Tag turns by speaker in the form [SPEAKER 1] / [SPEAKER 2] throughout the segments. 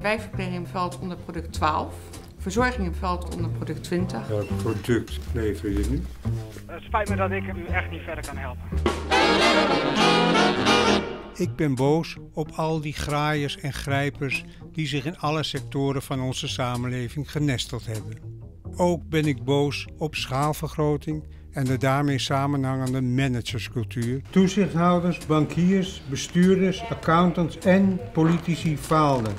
[SPEAKER 1] wijkverpleging valt onder product 12. Verzorging valt onder product 20.
[SPEAKER 2] Welk product lever je nu?
[SPEAKER 3] Het spijt me dat ik u echt niet verder kan helpen.
[SPEAKER 4] Ik ben boos op al die graaiers en grijpers die zich in alle sectoren van onze samenleving genesteld hebben. Ook ben ik boos op schaalvergroting en de daarmee samenhangende managerscultuur. Toezichthouders, bankiers, bestuurders, accountants en politici faalden.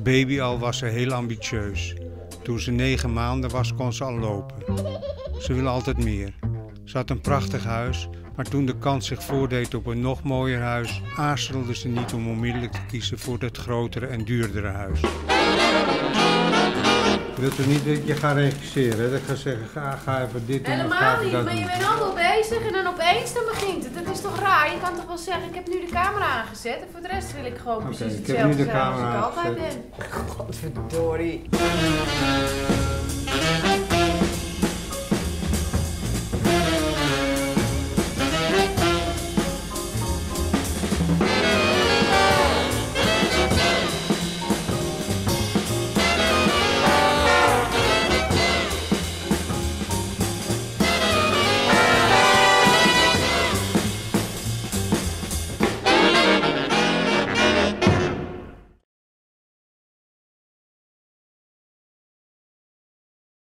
[SPEAKER 4] Als baby al was ze heel ambitieus. Toen ze negen maanden was, kon ze al lopen. Ze wil altijd meer. Ze had een prachtig huis, maar toen de kans zich voordeed op een nog mooier huis, aarzelde ze niet om onmiddellijk te kiezen voor het grotere en duurdere huis. Wilt u niet dat je gaat regisseren? hè? Dat ik ga zeggen, ga, ga even dit doen
[SPEAKER 5] Helemaal niet, maar je bent allemaal bezig en dan opeens dan begint het. Dat is toch raar? Je kan toch wel zeggen, ik heb nu de camera aangezet en voor de rest wil ik gewoon
[SPEAKER 4] Oké,
[SPEAKER 5] precies
[SPEAKER 4] ik heb nu
[SPEAKER 5] hetzelfde
[SPEAKER 4] de
[SPEAKER 5] zijn als
[SPEAKER 4] camera
[SPEAKER 5] ik altijd ben. Godverdorie.